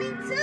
22!